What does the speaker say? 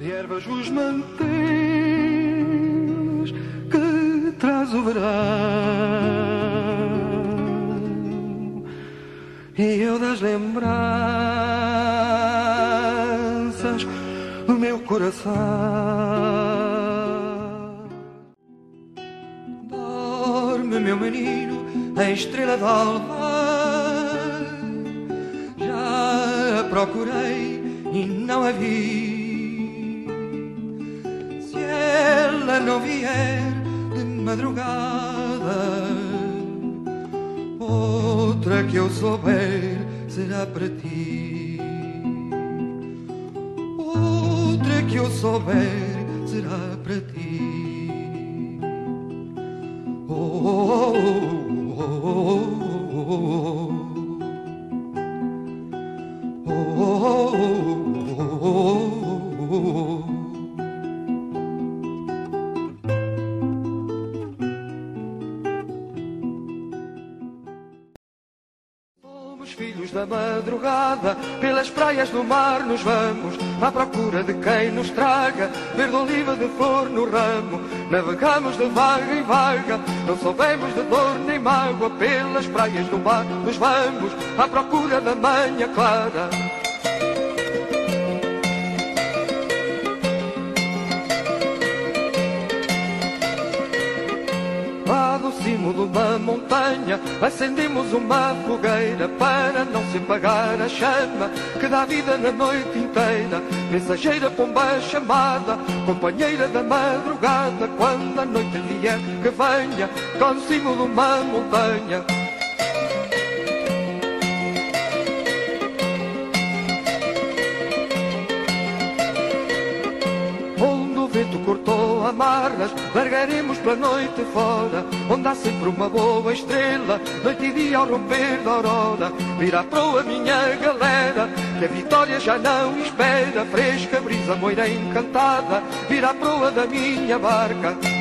de ervas os manteiros que traz o verão. E eu das lembranças do meu coração. Dorme, meu menino, a estrela d'alva. Já a procurei e não a vi. Não vier de madrugada, outra que eu souber será para ti. Outra que eu souber será para ti. Somos filhos da madrugada, pelas praias do mar nos vamos, à procura de quem nos traga, verde oliva de flor no ramo. Navegamos de vaga em vaga, não soubemos de dor nem mágoa, pelas praias do mar nos vamos, à procura da manhã clara. Cimo de uma montanha acendemos uma fogueira para não se apagar a chama que dá vida na noite inteira. Mensageira pomba chamada, companheira da madrugada, quando a noite vier que venha, do cimo de uma montanha. Vento cortou amarras, largaremos pela noite fora, onde há sempre uma boa estrela, noite e dia ao romper da aurora. Virá proa minha galera, que a vitória já não espera, fresca brisa moira encantada, virá proa da minha barca.